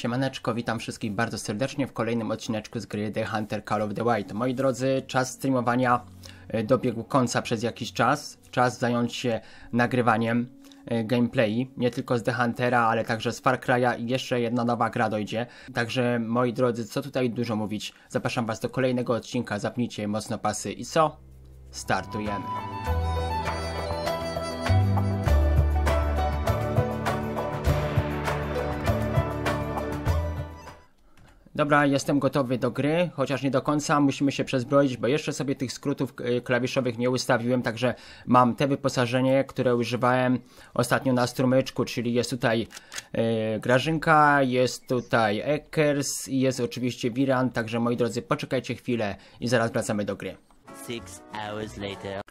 Siemaneczko, witam wszystkich bardzo serdecznie w kolejnym odcineczku z gry The Hunter Call of the White. Moi drodzy, czas streamowania e, dobiegł końca przez jakiś czas. Czas zająć się nagrywaniem e, gameplay, nie tylko z The Huntera, ale także z Far Cry'a i jeszcze jedna nowa gra dojdzie. Także moi drodzy, co tutaj dużo mówić, zapraszam was do kolejnego odcinka, zapnijcie mocno pasy i co? Startujemy. Dobra, jestem gotowy do gry, chociaż nie do końca, musimy się przezbroić, bo jeszcze sobie tych skrótów y, klawiszowych nie ustawiłem, także mam te wyposażenie, które używałem ostatnio na strumyczku, czyli jest tutaj y, Grażynka, jest tutaj Ekers i jest oczywiście Viran, także moi drodzy, poczekajcie chwilę i zaraz wracamy do gry. Six hours later.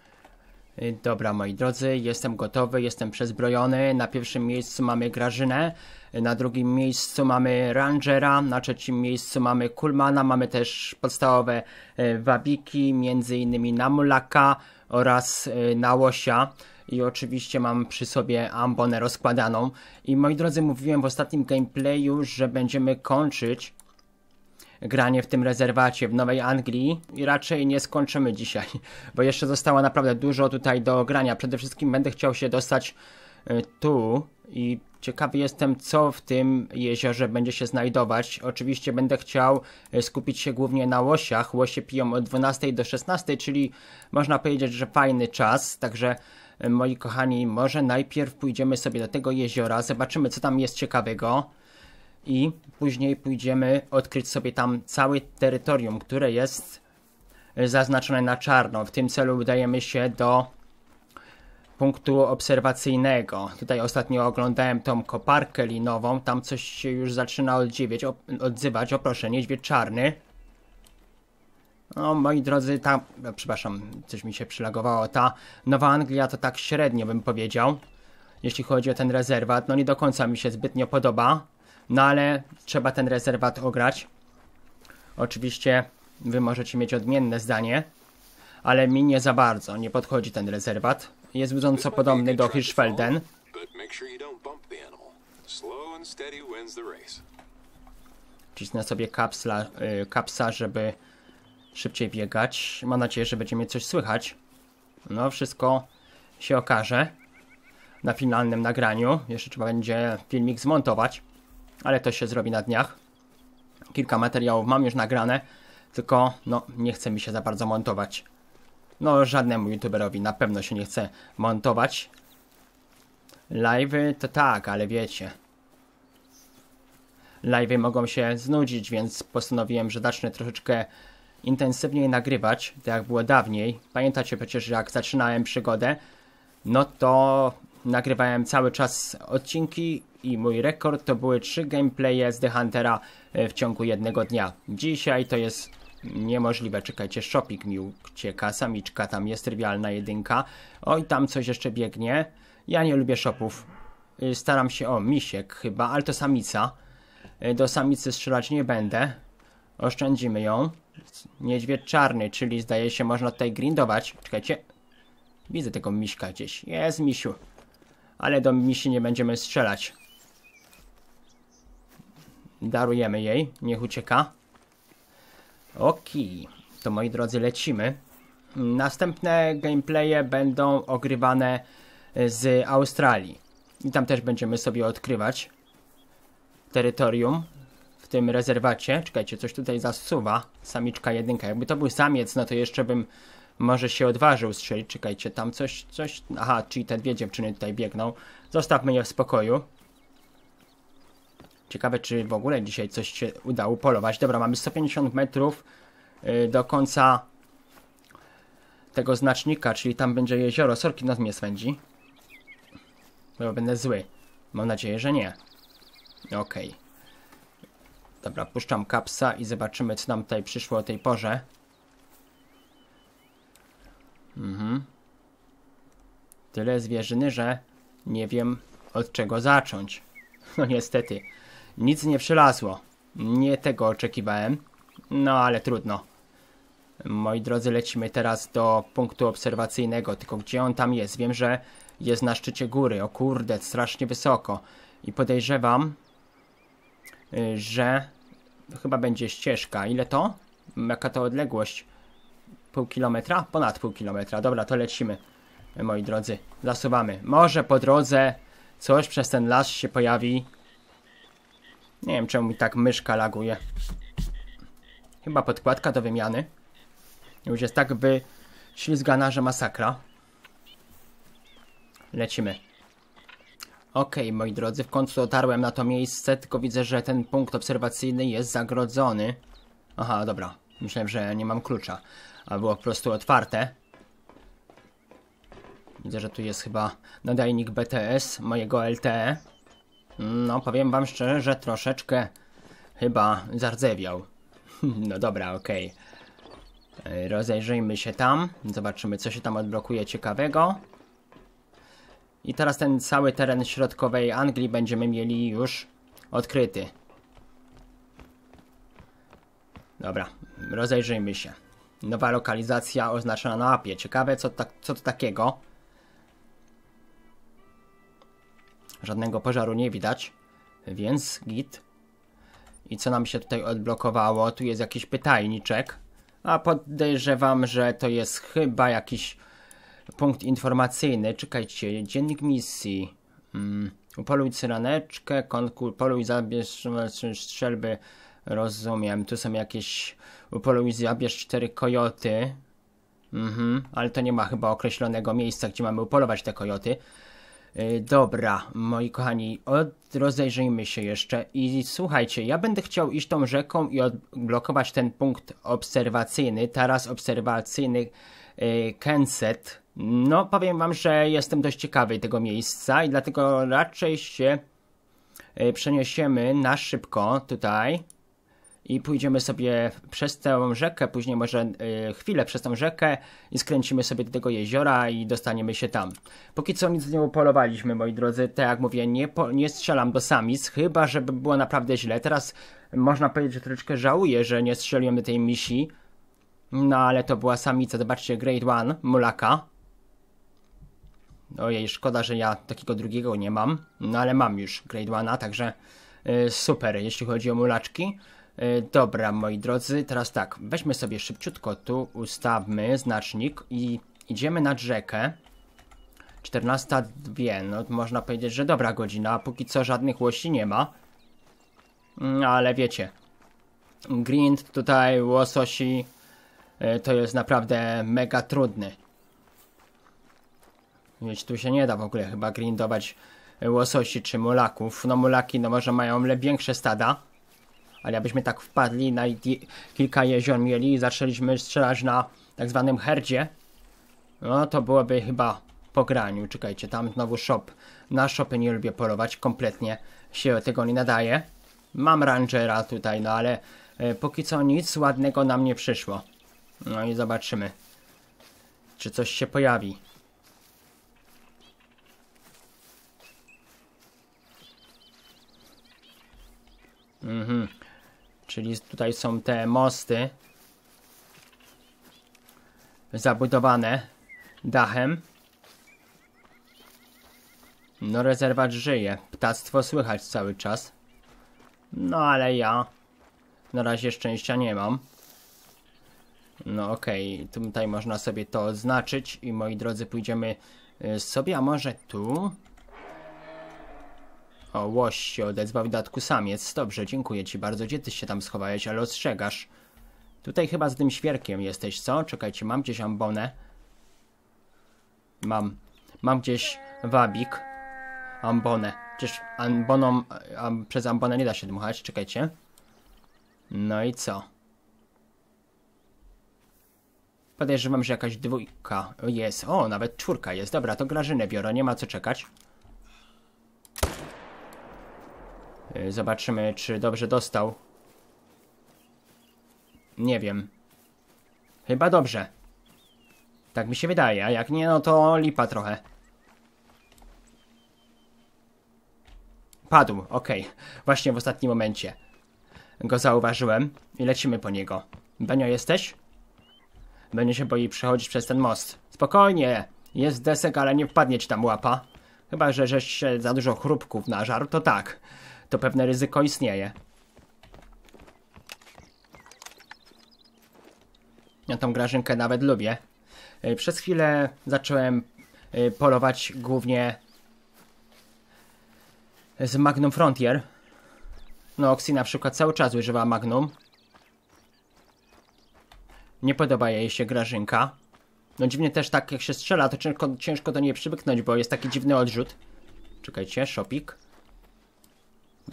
Dobra, moi drodzy, jestem gotowy, jestem przezbrojony. Na pierwszym miejscu mamy Grażynę, na drugim miejscu mamy Rangera, na trzecim miejscu mamy Kulmana, mamy też podstawowe y, wabiki, między innymi Namulaka oraz y, Nałosia. I oczywiście mam przy sobie ambonę rozkładaną. I moi drodzy, mówiłem w ostatnim gameplayu, że będziemy kończyć granie w tym rezerwacie w Nowej Anglii i raczej nie skończymy dzisiaj, bo jeszcze zostało naprawdę dużo tutaj do grania. Przede wszystkim będę chciał się dostać y, tu i ciekawy jestem, co w tym jeziorze będzie się znajdować. Oczywiście będę chciał y, skupić się głównie na łosiach. Łosie piją od 12 do 16, czyli można powiedzieć, że fajny czas, także y, moi kochani, może najpierw pójdziemy sobie do tego jeziora, zobaczymy, co tam jest ciekawego i później pójdziemy odkryć sobie tam całe terytorium, które jest e, zaznaczone na czarno. W tym celu udajemy się do punktu obserwacyjnego. Tutaj ostatnio oglądałem tą koparkę linową, tam coś się już zaczyna oddziwiać, odzywać. O proszę, niedźwiedź czarny. No, moi drodzy, ta, no, przepraszam, coś mi się przylagowało. Ta Nowa Anglia to tak średnio bym powiedział, jeśli chodzi o ten rezerwat. No nie do końca mi się zbytnio podoba. No ale trzeba ten rezerwat ograć. Oczywiście wy możecie mieć odmienne zdanie, ale mi nie za bardzo nie podchodzi ten rezerwat. Jest budząco podobny do Hirschfelden. Cisnę sobie kapsla, y, kapsa, żeby szybciej biegać. Mam nadzieję, że będzie mieć coś słychać. No, wszystko się okaże na finalnym nagraniu. Jeszcze trzeba będzie filmik zmontować, ale to się zrobi na dniach. Kilka materiałów mam już nagrane, tylko no, nie chce mi się za bardzo montować. No, żadnemu youtuberowi na pewno się nie chce montować. Live'y to tak, ale wiecie. Live'y mogą się znudzić, więc postanowiłem, że zacznę troszeczkę intensywniej nagrywać, tak jak było dawniej. Pamiętacie przecież, jak zaczynałem przygodę, no to nagrywałem cały czas odcinki i mój rekord to były trzy gameplaye z The Huntera e, w ciągu jednego dnia. Dzisiaj to jest niemożliwe. Czekajcie, Shopik mi ucieka, samiczka tam jest, trywialna jedynka. Oj, tam coś jeszcze biegnie. Ja nie lubię shopów. Y, Staram się, o, misiek chyba, ale to samica. Y, Do samicy strzelać nie będę. Oszczędzimy ją. Niedźwiedź czarny, czyli zdaje się można tutaj grindować. Czekajcie. Widzę tego miśka gdzieś. Jest misiu. Ale do misi nie będziemy strzelać. Darujemy jej. Niech ucieka. Okej. To moi drodzy lecimy. Następne gameplaye będą ogrywane z Australii. I tam też będziemy sobie odkrywać terytorium w tym rezerwacie. Czekajcie, coś tutaj zasuwa. Samiczka jedynka. Jakby to był samiec, no to jeszcze bym może się odważył strzelić. Czekajcie, tam coś, coś... Aha, czyli te dwie dziewczyny tutaj biegną. Zostawmy je w spokoju. Ciekawe, czy w ogóle dzisiaj coś się udało polować. Dobra, mamy 150 metrów y, do końca tego znacznika, czyli tam będzie jezioro. Sorki, nos mnie swędzi. Bo będę zły. Mam nadzieję, że nie. Okej. Dobra, puszczam kapsa i zobaczymy, co nam tutaj przyszło o tej porze. Mhm. Tyle zwierzyny, że nie wiem od czego zacząć. No niestety, nic nie przylazło. Nie tego oczekiwałem. No ale trudno. Moi drodzy, lecimy teraz do punktu obserwacyjnego. Tylko gdzie on tam jest? Wiem, że jest na szczycie góry. O kurde, strasznie wysoko. I podejrzewam, y, że chyba będzie ścieżka. Ile to? Jaka to odległość? Pół kilometra? Ponad pół kilometra. Dobra, to lecimy, moi drodzy. Zasuwamy. Może po drodze coś przez ten las się pojawi. Nie wiem, czemu mi tak myszka laguje. Chyba podkładka do wymiany. Już jest tak wyślizgana, że masakra. Lecimy. Okej, moi drodzy, w końcu dotarłem na to miejsce, tylko widzę, że ten punkt obserwacyjny jest zagrodzony. Aha, dobra. Myślałem, że nie mam klucza. A było po prostu otwarte. Widzę, że tu jest chyba nadajnik BTS mojego LTE. No, powiem wam szczerze, że troszeczkę chyba zardzewiał. No dobra, okej. Okay. Rozejrzyjmy się tam. Zobaczymy, co się tam odblokuje ciekawego. I teraz ten cały teren środkowej Anglii będziemy mieli już odkryty. Dobra, rozejrzyjmy się. Nowa lokalizacja oznaczona na mapie. Ciekawe, co, ta, co to takiego. Żadnego pożaru nie widać, więc git. I co nam się tutaj odblokowało? Tu jest jakiś pytajniczek. A podejrzewam, że to jest chyba jakiś punkt informacyjny. Czekajcie, dziennik misji. Hmm. Upoluj cyraneczkę, poluj, zabierz strzelby. Rozumiem. Tu są jakieś upoluj, zabierz cztery kojoty. Mhm, ale to nie ma chyba określonego miejsca, gdzie mamy upolować te kojoty. Yy, dobra, moi kochani, rozejrzyjmy się jeszcze i słuchajcie, ja będę chciał iść tą rzeką i odblokować ten punkt obserwacyjny, taras obserwacyjny yy, Kenset. No, powiem wam, że jestem dość ciekawy tego miejsca i dlatego raczej się yy, przeniesiemy na szybko tutaj i pójdziemy sobie przez tę rzekę, później może y, chwilę przez tę rzekę i skręcimy sobie do tego jeziora i dostaniemy się tam. Póki co nic nie upolowaliśmy, moi drodzy, tak jak mówię, nie, po, nie strzelam do samic, chyba żeby było naprawdę źle. Teraz można powiedzieć, że troszeczkę żałuję, że nie strzeliłem do tej misi, no ale to była samica, zobaczcie, Grade One, mulaka. Ojej, szkoda, że ja takiego drugiego nie mam, no ale mam już Grade One'a, także y, super, jeśli chodzi o mulaczki. E, dobra, moi drodzy, teraz tak, weźmy sobie szybciutko tu, ustawmy znacznik i idziemy nad rzekę. 14.02, no można powiedzieć, że dobra godzina, póki co żadnych łosi nie ma. No, ale wiecie, grind tutaj, łososi, e, to jest naprawdę mega trudny. Wiecie, tu się nie da w ogóle chyba grindować łososi czy mulaków. No mulaki, no może mają większe stada. Ale abyśmy tak wpadli na kilka jezior mieli i zaczęliśmy strzelać na tak zwanym herdzie, no to byłoby chyba po graniu. Czekajcie, tam znowu shop. Na shopy nie lubię polować, kompletnie się tego nie nadaje. Mam rangera tutaj, no ale e, póki co nic ładnego nam nie przyszło. No i zobaczymy, czy coś się pojawi. Mhm. Czyli tutaj są te mosty zabudowane dachem. No rezerwat żyje. Ptactwo słychać cały czas. No ale ja na razie szczęścia nie mam. No okej, okay. tutaj można sobie to odznaczyć i moi drodzy pójdziemy y, sobie, a może tu? O, łoś się odezwał w dodatku samiec. Dobrze, dziękuję ci bardzo. Gdzie ty się tam schowałeś, ale ostrzegasz? Tutaj chyba z tym świerkiem jesteś, co? Czekajcie, mam gdzieś ambonę. Mam. Mam gdzieś wabik. Ambonę. Przecież amboną, am, przez ambonę nie da się dmuchać, czekajcie. No i co? Podejrzewam, że jakaś dwójka jest. O, nawet czwórka jest. Dobra, to Grażynę biorę, nie ma co czekać. Y, zobaczymy, czy dobrze dostał. Nie wiem. Chyba dobrze. Tak mi się wydaje, a jak nie, no to lipa trochę. Padł. Okay. Właśnie w ostatnim momencie go zauważyłem i lecimy po niego. Benio, jesteś? Benio się boi przechodzić przez ten most. Spokojnie, jest desek, ale nie wpadnie ci tam łapa. Chyba, że żeś za dużo chrupków nażarł, to tak to pewne ryzyko istnieje. Ja tą Grażynkę nawet lubię. Y, przez chwilę zacząłem y, polować głównie z Magnum Frontier. No, Oxy na przykład cały czas używa Magnum. Nie podoba jej się Grażynka. No dziwnie też tak jak się strzela, to ciężko, ciężko do niej przywyknąć, bo jest taki dziwny odrzut. Czekajcie, szopik.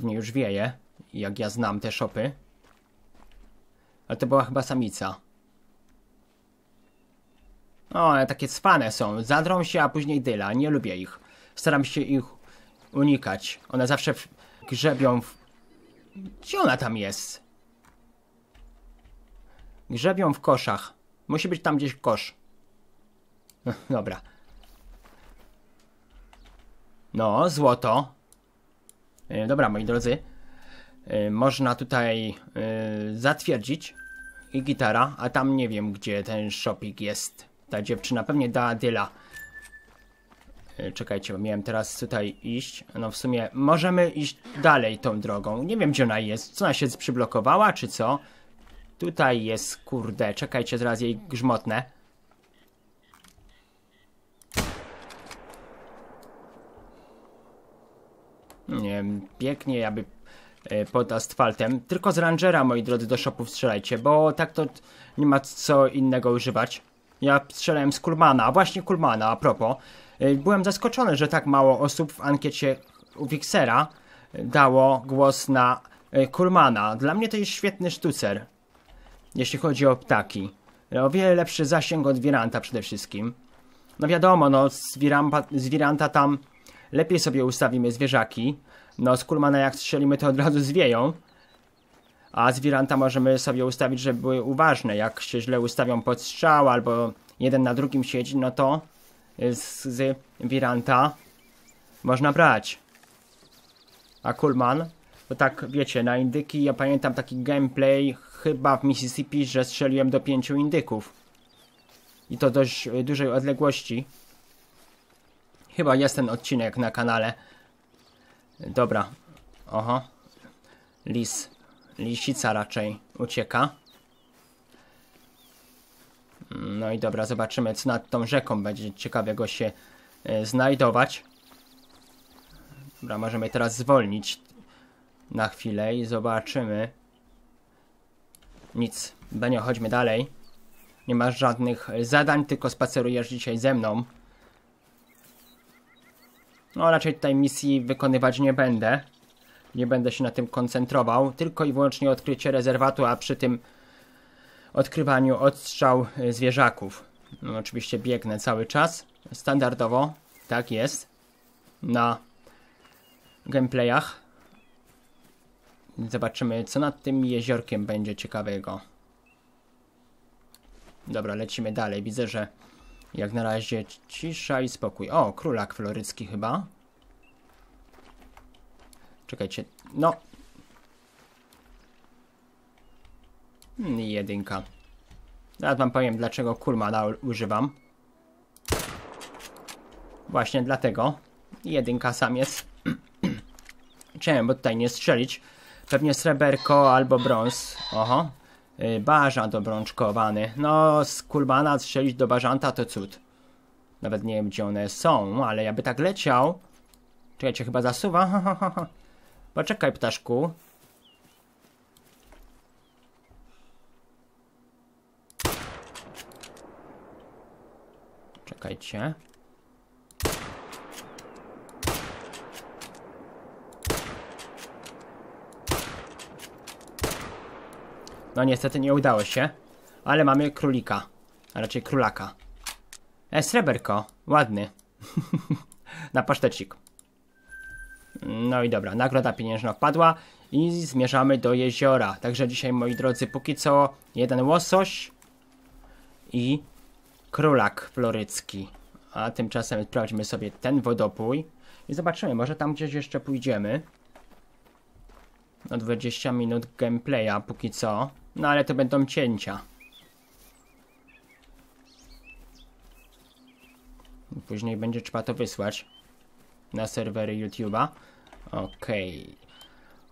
Mnie już wieje, jak ja znam te szopy. Ale to była chyba samica. O, ale takie cwane są. Zadrą się, a później dyla. Nie lubię ich. Staram się ich unikać. One zawsze grzebią w... Gdzie ona tam jest? Grzebią w koszach. Musi być tam gdzieś kosz. Dobra. No, złoto. E, Dobra, moi drodzy. E, Można tutaj e, zatwierdzić. I gitara, a tam nie wiem, gdzie ten shopik jest. Ta dziewczyna pewnie dała dyla. Czekajcie, bo miałem teraz tutaj iść. No w sumie możemy iść dalej tą drogą. Nie wiem, gdzie ona jest. Co ona się przyblokowała, czy co? Tutaj jest, kurde. Czekajcie, zaraz jej grzmotnę. Nie wiem, pięknie jakby e, pod asfaltem. Tylko z Rangera, moi drodzy, do shopów strzelajcie, bo tak to nie ma co innego używać. Ja strzelałem z Kulmana, właśnie Kulmana, a propos. E, Byłem zaskoczony, że tak mało osób w ankiecie u Wixera e, dało głos na Kulmana. Dla mnie to jest świetny sztucer, jeśli chodzi o ptaki. O wiele lepszy zasięg od Wiranta przede wszystkim. No wiadomo, no z, Wirampa, z Wiranta tam lepiej sobie ustawimy zwierzaki. No z Kulmana jak strzelimy to od razu zwieją. A z Wiranta możemy sobie ustawić, żeby były uważne. Jak się źle ustawią pod strzał albo jeden na drugim siedzi, no to z, z Wiranta można brać. A Kulman, bo tak wiecie, na indyki ja pamiętam taki gameplay chyba w Mississippi, że strzeliłem do pięciu indyków. I to dość y, dużej odległości. Chyba jest ten odcinek na kanale. Dobra. Oho. Lis. Lisica raczej ucieka. No i dobra, zobaczymy co nad tą rzeką będzie ciekawego się e, znajdować. Dobra, możemy teraz zwolnić na chwilę i zobaczymy. Nic. Benio, chodźmy dalej. Nie masz żadnych zadań, tylko spacerujesz dzisiaj ze mną. No raczej tutaj misji wykonywać nie będę. Nie będę się na tym koncentrował. Tylko i wyłącznie odkrycie rezerwatu, a przy tym odkrywaniu odstrzał y, zwierzaków. No, oczywiście biegnę cały czas. Standardowo. Tak jest. Na gameplayach. Zobaczymy, co nad tym jeziorkiem będzie ciekawego. Dobra, lecimy dalej. Widzę, że jak na razie cisza i spokój. O, królak florycki chyba. Czekajcie. No. Hmm, jedynka. Teraz wam powiem, dlaczego Kulmana u- używam. Właśnie dlatego. Jedynka sam jest. Chciałem, bo tutaj nie strzelić. Pewnie sreberko albo brąz. Oho. Y, Bażant obrączkowany. No, z Kulmana strzelić do bażanta to cud. Nawet nie wiem, gdzie one są, ale jakby tak leciał... Czekajcie, chyba zasuwa? Ha. Poczekaj, ptaszku. Czekajcie. No niestety nie udało się, ale mamy królika, a raczej królaka. E, sreberko, ładny. Na pasztecik. No i dobra, nagroda pieniężna wpadła i zmierzamy do jeziora. Także dzisiaj, moi drodzy, póki co jeden łosoś i królak florycki. A tymczasem sprawdźmy sobie ten wodopój i zobaczymy, może tam gdzieś jeszcze pójdziemy. No 20 minut gameplaya póki co. No ale to będą cięcia. Później będzie trzeba to wysłać na serwery YouTube'a. Okej.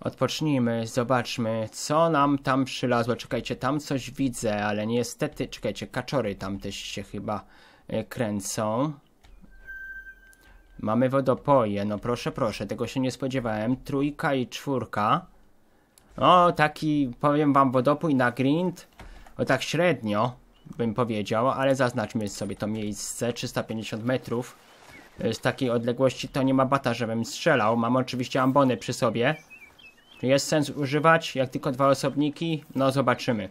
Odpocznijmy, zobaczmy, co nam tam przylazło. Czekajcie, tam coś widzę, ale niestety, czekajcie, kaczory tam też się chyba e, kręcą. Mamy wodopoje, no proszę, proszę, tego się nie spodziewałem. Trójka i czwórka. O, taki, powiem wam, wodopój na grind. O, tak średnio, bym powiedział, ale zaznaczmy sobie to miejsce, 350 metrów. E, Z takiej odległości to nie ma bata, żebym strzelał. Mam oczywiście ambony przy sobie. Czy jest sens używać, jak tylko dwa osobniki? No, zobaczymy.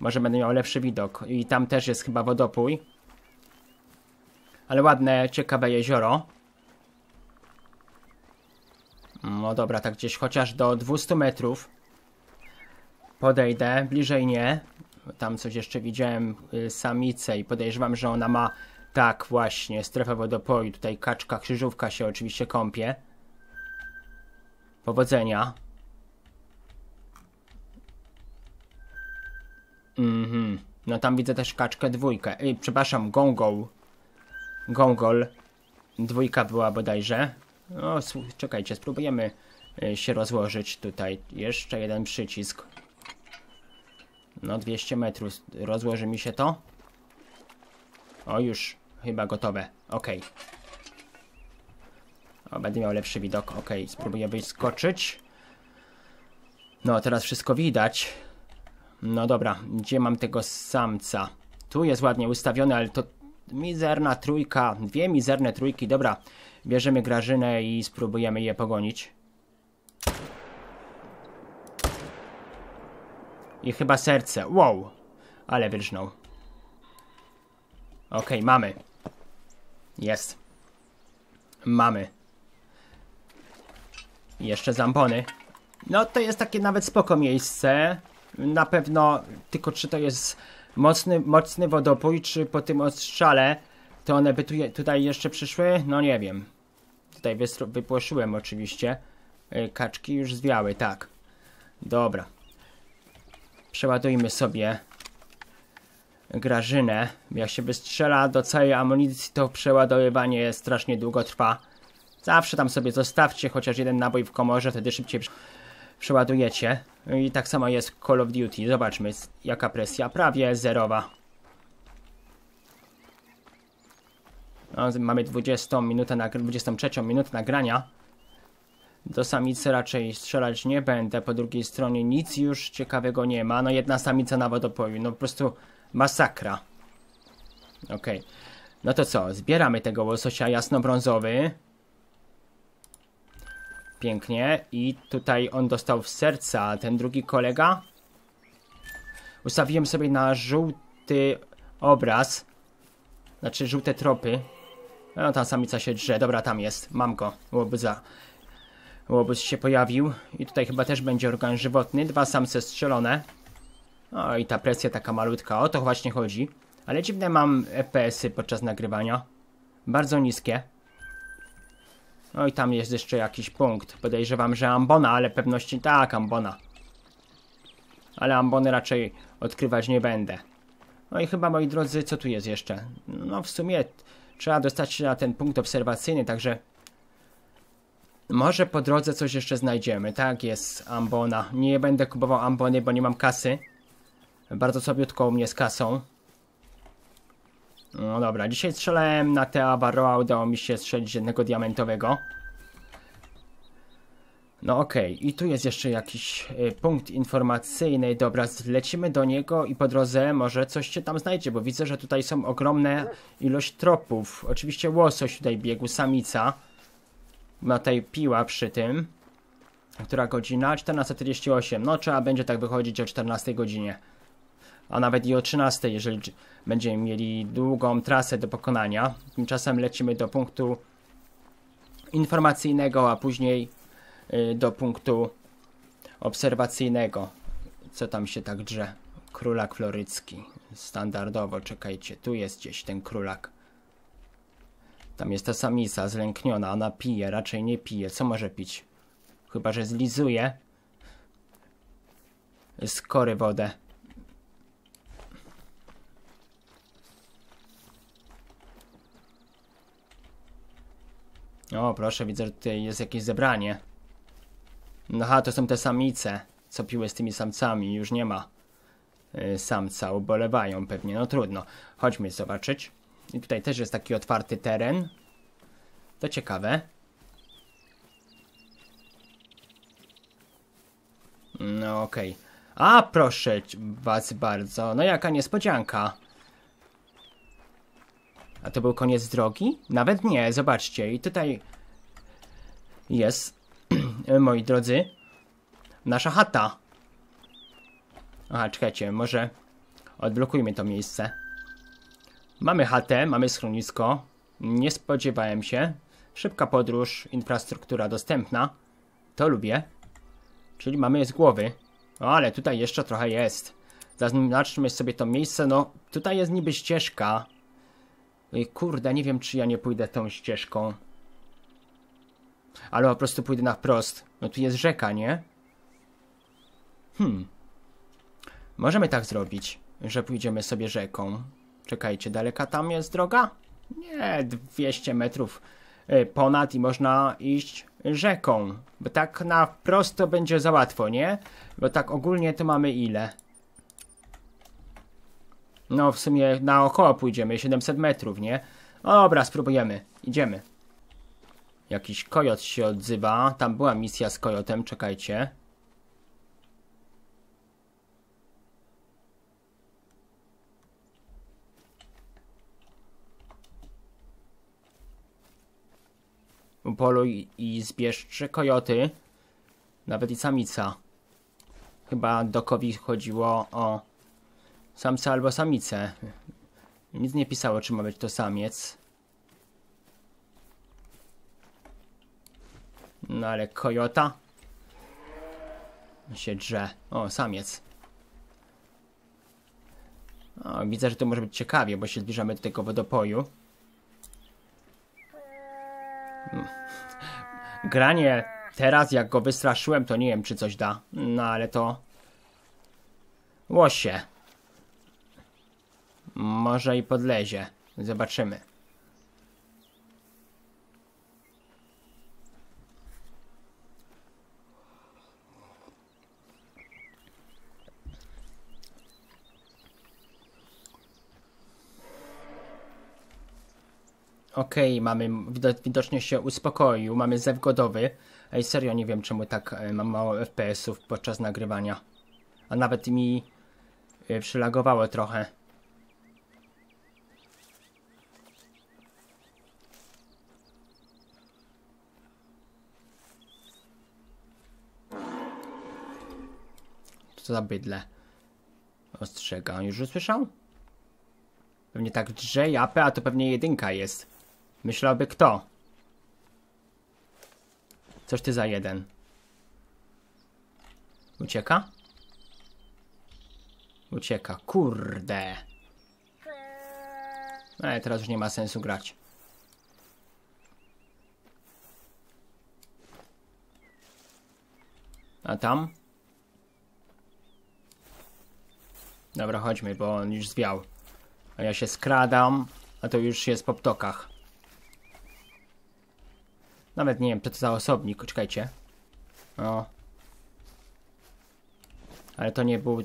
Może będę miał lepszy widok. I tam też jest chyba wodopój. Ale ładne, ciekawe jezioro. No dobra, tak gdzieś chociaż do 200 metrów. Podejdę, bliżej nie. Tam coś jeszcze widziałem, y, samicę i podejrzewam, że ona ma, tak właśnie, strefę wodopoju. Tutaj kaczka, krzyżówka się oczywiście kąpie. Powodzenia. Mhm. No tam widzę też kaczkę dwójkę. Ej, przepraszam, gongol. Gongol. Dwójka była bodajże. O, czekajcie, spróbujemy y, się rozłożyć tutaj. Jeszcze jeden przycisk. No, 200 metrów. Rozłoży mi się to? O, już chyba gotowe. Ok. O, będę miał lepszy widok. Ok, spróbuję wyskoczyć. No, teraz wszystko widać. No dobra, gdzie mam tego samca? Tu jest ładnie ustawiony, ale to mizerna trójka. Dwie mizerne trójki. Dobra, bierzemy Grażynę i spróbujemy je pogonić. I chyba serce. Wow! Ale wyrżnął. Okej, mamy. Jest. Mamy. Jeszcze zampony. No to jest takie nawet spoko miejsce. Na pewno, tylko czy to jest mocny, mocny wodopój, czy po tym ostrzale to one by tu, tutaj jeszcze przyszły? No nie wiem. Tutaj wypłoszyłem oczywiście. Y, Kaczki już zwiały, tak. Dobra. Przeładujmy sobie Grażynę. Jak się wystrzela do całej amunicji, to przeładowywanie strasznie długo trwa. Zawsze tam sobie zostawcie chociaż jeden nabój w komorze, wtedy szybciej prze- przeładujecie. I tak samo jest Call of Duty. Zobaczmy, jaka presja. Prawie zerowa. No, mamy 20 minutę na, 23 minutę nagrania. Do samicy raczej strzelać nie będę. Po drugiej stronie nic już ciekawego nie ma. No jedna samica na wodopoju. No po prostu masakra. Okej. No to co? Zbieramy tego łososia jasnobrązowy. Pięknie. I tutaj on dostał w serca, ten drugi kolega. Ustawiłem sobie na żółty obraz. Znaczy żółte tropy. No ta samica się drze. Dobra, tam jest. Mam go. Łobuza. Łobuz się pojawił. I tutaj chyba też będzie organ żywotny. Dwa samce strzelone. O i ta presja taka malutka. O to właśnie chodzi. Ale dziwne mam FPS-y podczas nagrywania. Bardzo niskie. No i tam jest jeszcze jakiś punkt. Podejrzewam, że ambona, ale pewności tak, ambona. Ale ambony raczej odkrywać nie będę. No i chyba, moi drodzy, co tu jest jeszcze? No w sumie trzeba dostać się na ten punkt obserwacyjny, także może po drodze coś jeszcze znajdziemy. Tak jest, ambona. Nie będę kupował ambony, bo nie mam kasy. Bardzo słabiutko u mnie z kasą. No dobra, dzisiaj strzelałem na te Avarroa, udało mi się strzelić jednego diamentowego. No okej, i tu jest jeszcze jakiś y, punkt informacyjny. Dobra, lecimy do niego i po drodze może coś się tam znajdzie, bo widzę, że tutaj są ogromne ilość tropów. Oczywiście łosoś tutaj biegł, samica. Ma tutaj piła przy tym. Która godzina? 14.48. No trzeba będzie tak wychodzić o 14 godzinie. A nawet i o 13, jeżeli będziemy mieli długą trasę do pokonania. Tymczasem lecimy do punktu informacyjnego, a później y, do punktu obserwacyjnego. Co tam się tak drze? Królak florycki. Standardowo, czekajcie, tu jest gdzieś ten królak. Tam jest ta samica zlękniona, ona pije, raczej nie pije. Co może pić? Chyba, że zlizuje z kory wodę. O, proszę, widzę, że tutaj jest jakieś zebranie. No ha, to są te samice, co piły z tymi samcami. Już nie ma y, samca, ubolewają pewnie. No trudno. Chodźmy zobaczyć. I tutaj też jest taki otwarty teren. To ciekawe. No okej. A proszę was bardzo. No jaka niespodzianka. A to był koniec drogi? Nawet nie, zobaczcie. I tutaj jest, moi drodzy, nasza chata. Aha, czekajcie, może odblokujmy to miejsce. Mamy chatę, mamy schronisko. Nie spodziewałem się. Szybka podróż, infrastruktura dostępna. To lubię. Czyli mamy z głowy. O, ale tutaj jeszcze trochę jest. Zaznaczmy sobie to miejsce. No, tutaj jest niby ścieżka. Ej, Kurde, nie wiem, czy ja nie pójdę tą ścieżką. Ale po prostu pójdę na wprost. No tu jest rzeka, nie? Hmm. Możemy tak zrobić, że pójdziemy sobie rzeką. Czekajcie, daleka tam jest droga? Nie, 200 metrów y, ponad i można iść rzeką. Bo tak na wprost to będzie za łatwo, nie? Bo tak ogólnie to mamy ile? No w sumie naokoło pójdziemy, 700 metrów, nie? No dobra, spróbujemy. Idziemy. Jakiś kojot się odzywa. Tam była misja z kojotem, czekajcie. Upoluj i zbierz trzy kojoty. Nawet i samica. Chyba Dokowi chodziło o samca albo samicę. Nic nie pisało, czy ma być to samiec. No ale kojota się drze. O, samiec. O, widzę, że to może być ciekawie, bo się zbliżamy do tego wodopoju. Granie teraz, jak go wystraszyłem, to nie wiem, czy coś da. No, ale to... Łosie. Może i podlezie. Zobaczymy. Okej, mamy, wido- widocznie się uspokoił, mamy zew godowy. Ej, serio nie wiem czemu tak e, mam mało FPS-ów podczas nagrywania. A nawet mi e, przylagowało trochę. Co za bydle. Ostrzega. On już usłyszał? Pewnie tak drze japę, a to pewnie jedynka jest. Myślałby kto? Coś ty za jeden. Ucieka? Ucieka. Kurde. Ale teraz już nie ma sensu grać. A tam? Dobra, chodźmy, bo on już zwiał. A ja się skradam, a to już jest po ptokach. Nawet nie wiem, co to za osobnik, czekajcie. O. Ale to nie był...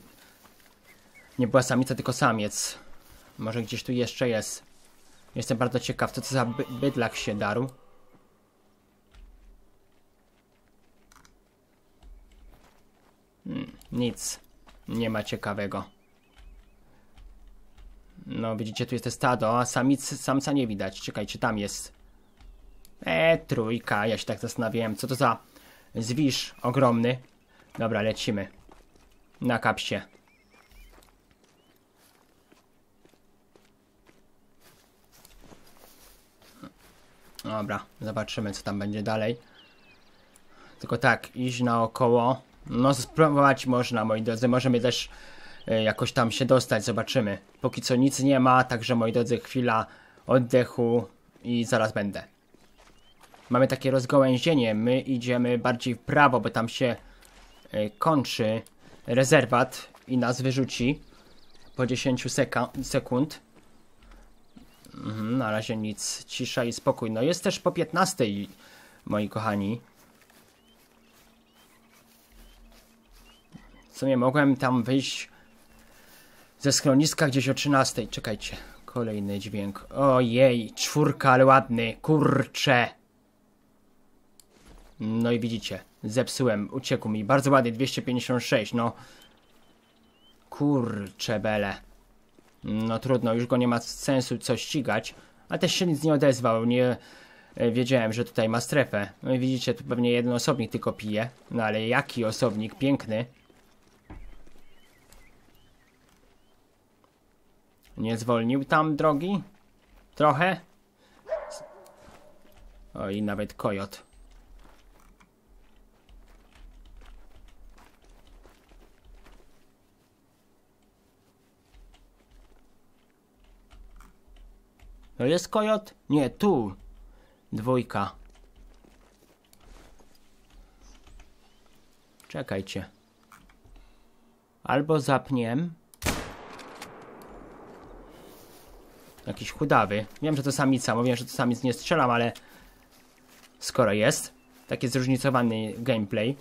Nie była samica, tylko samiec. Może gdzieś tu jeszcze jest. Jestem bardzo ciekaw, co to za by bydlak się darł. Hmm, nic. Nie ma ciekawego. No, widzicie, tu jest te stado, a samic, samca nie widać. Czekajcie, tam jest. E, trójka, ja się tak zastanawiałem, co to za zwisz ogromny. Dobra, lecimy. Na kapsie. Dobra, zobaczymy, co tam będzie dalej. Tylko tak, iść naokoło. No, spróbować można, moi drodzy. Możemy też e, jakoś tam się dostać, zobaczymy. Póki co nic nie ma, także moi drodzy, chwila oddechu i zaraz będę. Mamy takie rozgałęzienie, my idziemy bardziej w prawo, bo tam się e, kończy rezerwat i nas wyrzuci po 10 seka- sekund. Mhm, na razie nic, cisza i spokój. No jest też po 15, moi kochani. W sumie mogłem tam wyjść ze schroniska gdzieś o 13. Czekajcie, kolejny dźwięk. Ojej, czwórka, ale ładny, kurcze. No i widzicie, zepsułem, uciekł mi. Bardzo ładny, 256, no. Kurcze bele. No trudno, już go nie ma sensu co ścigać. A też się nic nie odezwał, nie e, wiedziałem, że tutaj ma strefę. No i widzicie, tu pewnie jeden osobnik tylko pije. No ale jaki osobnik, piękny. Nie zwolnił tam drogi? Trochę? O i nawet kojot. To jest kojot? Nie, tu. Dwójka. Czekajcie. Albo zapniem. Jakiś chudawy. Wiem, że to samica, mówię, że to samic nie strzelam, ale skoro jest, taki zróżnicowany gameplay.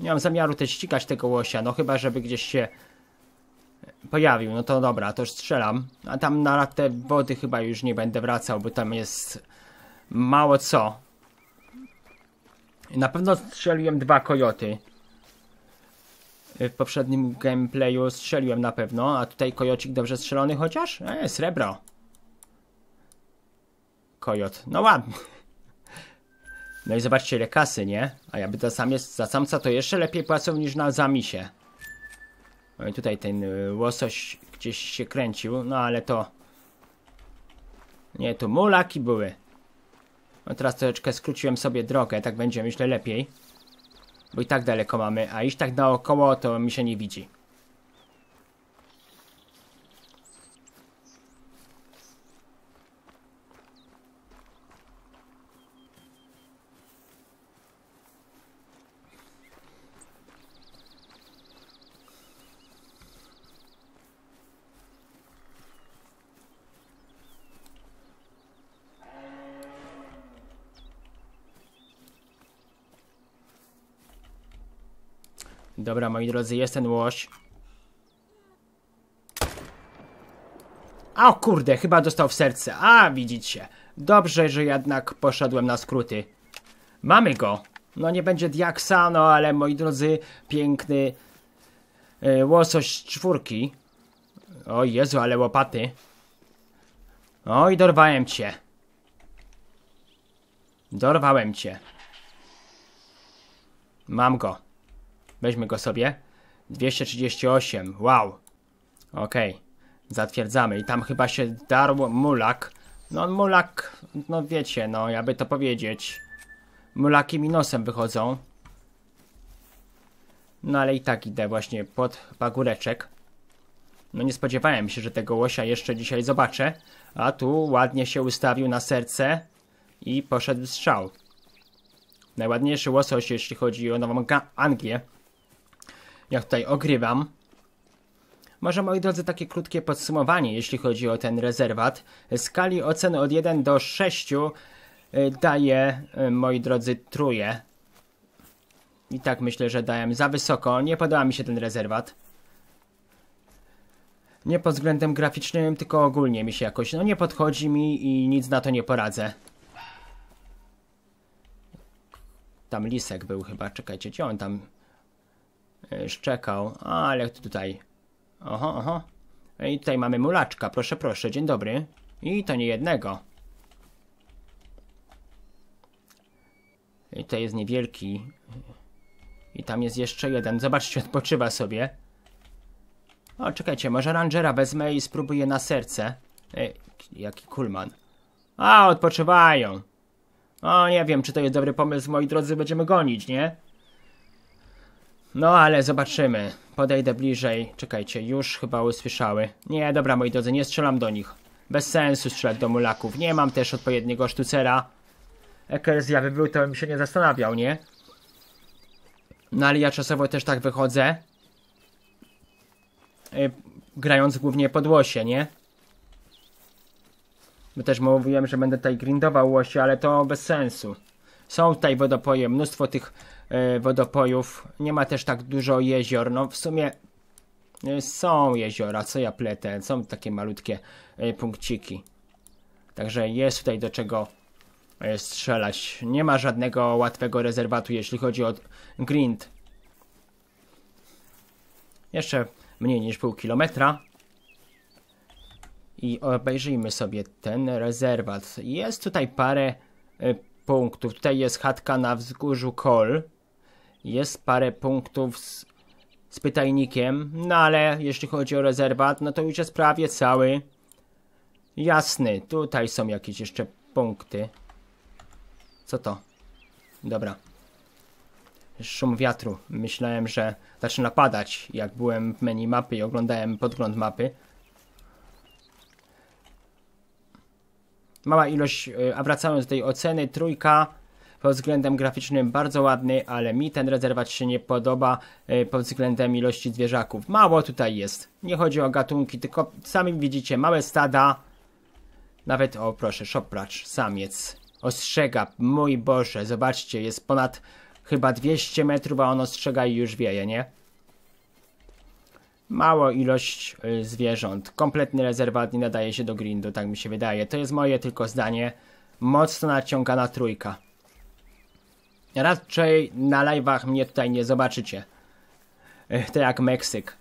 Nie mam zamiaru też ścigać tego łosia, no chyba, żeby gdzieś się pojawił, no to dobra, to strzelam. A tam na te wody chyba już nie będę wracał, bo tam jest mało co. Na pewno strzeliłem dwa kojoty. W poprzednim gameplayu strzeliłem na pewno, a tutaj kojocik dobrze strzelony chociaż? E, srebro. Kojot, no ładny. No i zobaczcie ile kasy, nie? A jakby to sam jest za samca, to jeszcze lepiej płacą niż na zamisie. I tutaj ten y, łosoś gdzieś się kręcił, no ale to... Nie, tu mulaki były. No teraz troszeczkę skróciłem sobie drogę, tak będzie myślę lepiej. Bo i tak daleko mamy, a iść tak naokoło to mi się nie widzi. Dobra, moi drodzy, jest ten łoś. O kurde, chyba dostał w serce. A, widzicie. Dobrze, że jednak poszedłem na skróty. Mamy go. No nie będzie diaksa, no ale moi drodzy, piękny yy, łosoś czwórki. O Jezu, ale łopaty. Oj, dorwałem cię. Dorwałem cię. Mam go. Weźmy go sobie. 238, wow. Okay. zatwierdzamy. I tam chyba się darł mulak. No mulak, no wiecie, no jakby to powiedzieć. Mulaki minusem wychodzą. No ale i tak idę właśnie pod pagóreczek. No nie spodziewałem się, że tego łosia jeszcze dzisiaj zobaczę. A tu ładnie się ustawił na serce i poszedł strzał. Najładniejszy łosoś, jeśli chodzi o Nową Anglię jak tutaj ogrywam. Może moi drodzy takie krótkie podsumowanie, jeśli chodzi o ten rezerwat. Skali oceny od 1 do 6 y, daję, y, moi drodzy, truje. I tak myślę, że dałem za wysoko. Nie podoba mi się ten rezerwat. Nie pod względem graficznym, tylko ogólnie mi się jakoś, no nie podchodzi mi i nic na to nie poradzę. Tam lisek był chyba, czekajcie, gdzie on tam szczekał. Ale tutaj. Oho, oho. I tutaj mamy mulaczka, proszę, proszę, dzień dobry. I to nie jednego. I to jest niewielki. I tam jest jeszcze jeden. Zobaczcie, odpoczywa sobie. O, czekajcie, może Rangera wezmę i spróbuję na serce. Ej, jaki kulman. A, odpoczywają. O, nie wiem, czy to jest dobry pomysł, moi drodzy, będziemy gonić, nie? No ale zobaczymy. Podejdę bliżej. Czekajcie, już chyba usłyszały. Nie, dobra moi drodzy, nie strzelam do nich. Bez sensu strzelać do mulaków. Nie mam też odpowiedniego sztucera. Ekers ja by był, to bym się nie zastanawiał, nie? No ale ja czasowo też tak wychodzę. Yy, grając głównie pod łosie, nie? Bo też mówiłem, że będę tutaj grindował łosie, ale to bez sensu. Są tutaj wodopoje, mnóstwo tych wodopojów. Nie ma też tak dużo jezior. No w sumie e, są jeziora, co ja pletę. Są takie malutkie e, punkciki. Także jest tutaj do czego e, strzelać. Nie ma żadnego łatwego rezerwatu, jeśli chodzi o grind. Jeszcze mniej niż pół kilometra. I obejrzyjmy sobie ten rezerwat. Jest tutaj parę punktów. Tutaj jest chatka na wzgórzu Kol. Jest parę punktów z, z pytajnikiem. No ale jeśli chodzi o rezerwat, no to już jest prawie cały. Jasny. Tutaj są jakieś jeszcze punkty. Co to? Dobra. Szum wiatru. Myślałem, że zaczyna padać, jak byłem w menu mapy i oglądałem podgląd mapy. Mała ilość, y, a wracając do tej oceny, trójka pod względem graficznym bardzo ładny, ale mi ten rezerwat się nie podoba y, pod względem ilości zwierzaków. Mało tutaj jest. Nie chodzi o gatunki, tylko sami widzicie, małe stada. Nawet, o proszę, szopracz, samiec. Ostrzega, mój Boże, zobaczcie, jest ponad chyba 200 metrów, a on ostrzega i już wieje, nie? Mało ilość y, zwierząt. Kompletny rezerwat nie nadaje się do grindu, tak mi się wydaje. To jest moje tylko zdanie. Mocno naciągana trójka. Raczej na live'ach mnie tutaj nie zobaczycie. Y, To jak Meksyk.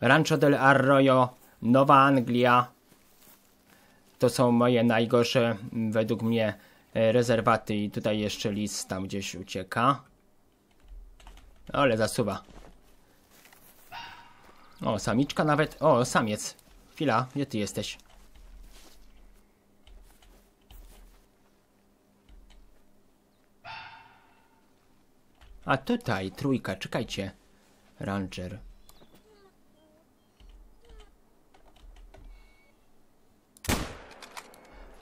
Rancho del Arroyo, Nowa Anglia. To są moje najgorsze, m, według mnie, e, rezerwaty. I tutaj jeszcze lis tam gdzieś ucieka. Ale zasuwa. O, samiczka nawet. O, samiec. Chwila, gdzie ty jesteś? A tutaj, trójka, czekajcie. Ranger.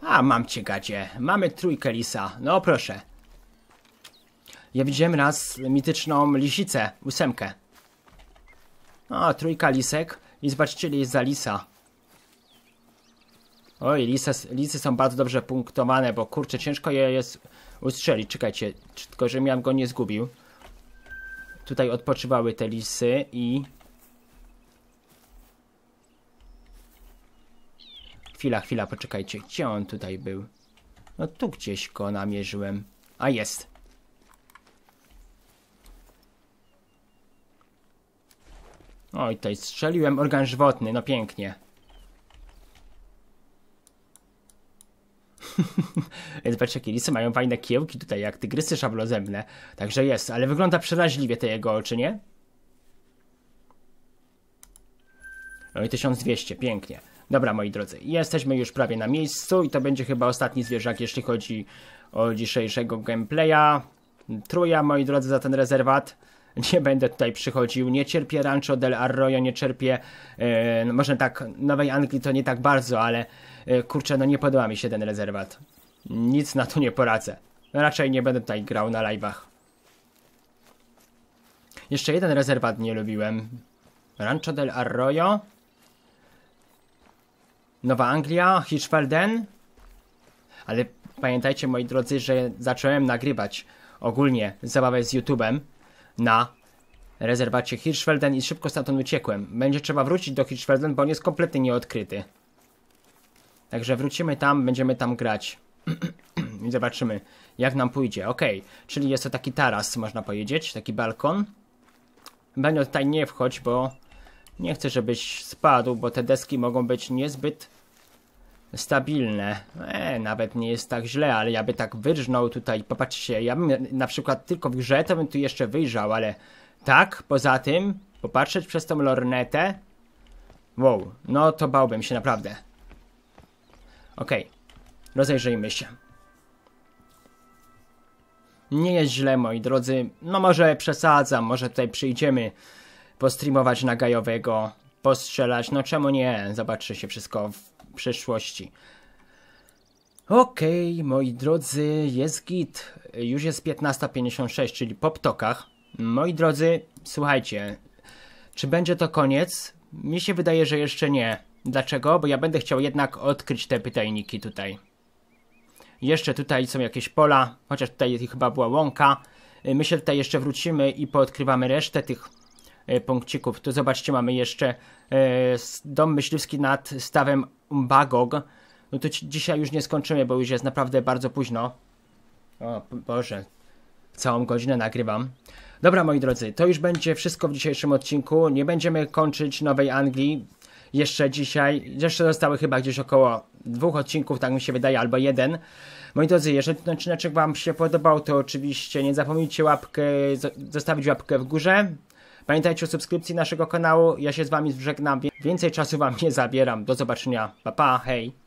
A, mam cię, gadzie. Mamy trójkę lisa. No proszę. Ja widziałem raz mityczną lisicę, ósemkę. O, trójka lisek. I jest za lisa. Oj, lisy, lisy są bardzo dobrze punktowane, bo kurczę, ciężko je jest ustrzelić. Czekajcie, tylko że miałem go nie zgubił. Tutaj odpoczywały te lisy i... Chwila, chwila, poczekajcie. Gdzie on tutaj był? No tu gdzieś go namierzyłem. A jest. Oj, tutaj strzeliłem organ żywotny, no pięknie. Zobaczcie, jakie lisy mają fajne kiełki tutaj, jak tygrysy szablozębne. Także jest, ale wygląda przeraźliwie te jego oczy, nie? No i 1200, pięknie. Dobra, moi drodzy, jesteśmy już prawie na miejscu i to będzie chyba ostatni zwierzak, jeśli chodzi o dzisiejszego gameplaya. Truja, moi drodzy, za ten rezerwat. Nie będę tutaj przychodził, nie cierpię Rancho del Arroyo, nie cierpię, e, no może tak, Nowej Anglii to nie tak bardzo, ale e, kurczę, no nie podoba mi się ten rezerwat. Nic na to nie poradzę. Raczej nie będę tutaj grał na live'ach. Jeszcze jeden rezerwat nie lubiłem. Rancho del Arroyo. Nowa Anglia, Hirschfelden. Ale pamiętajcie, moi drodzy, że zacząłem nagrywać ogólnie zabawę z YouTube'em na rezerwacie Hirschfelden i szybko stamtąd uciekłem. Będzie trzeba wrócić do Hirschfelden, bo on jest kompletnie nieodkryty. Także wrócimy tam, będziemy tam grać. I zobaczymy, jak nam pójdzie. Ok, czyli jest to taki taras, można powiedzieć, taki balkon. Będę tutaj nie wchodź, bo nie chcę, żebyś spadł, bo te deski mogą być niezbyt stabilne. E, nawet nie jest tak źle, ale ja by tak wyrżnął tutaj. Popatrzcie, ja bym na przykład tylko w grze, to bym tu jeszcze wyjrzał, ale tak, poza tym, popatrzeć przez tą lornetę. Wow, no to bałbym się naprawdę. Okej, rozejrzyjmy się. Nie jest źle, moi drodzy. No może przesadzam, może tutaj przyjdziemy postreamować na gajowego, postrzelać, no czemu nie? Zobaczy się wszystko w przyszłości. Okej, moi drodzy, jest git. Już jest 15.56, czyli po ptokach. Moi drodzy, słuchajcie, czy będzie to koniec? Mi się wydaje, że jeszcze nie. Dlaczego? Bo ja będę chciał jednak odkryć te pytajniki tutaj. Jeszcze tutaj są jakieś pola, chociaż tutaj chyba była łąka. My się tutaj jeszcze wrócimy i poodkrywamy resztę tych punkcików. Tu zobaczcie, mamy jeszcze s- dom myśliwski nad stawem Umbagog. No to dzisiaj już nie skończymy, bo już jest naprawdę bardzo późno. O Boże, całą godzinę nagrywam. Dobra, moi drodzy, to już będzie wszystko w dzisiejszym odcinku. Nie będziemy kończyć Nowej Anglii jeszcze dzisiaj. Jeszcze zostały chyba gdzieś około dwóch odcinków, tak mi się wydaje, albo jeden. Moi drodzy, jeżeli ten odcinek Wam się podobał, to oczywiście nie zapomnijcie łapkę, zo- zostawić łapkę w górze. Pamiętajcie o subskrypcji naszego kanału. Ja się z Wami żegnam. Więcej czasu Wam nie zabieram. Do zobaczenia. Pa, pa, hej.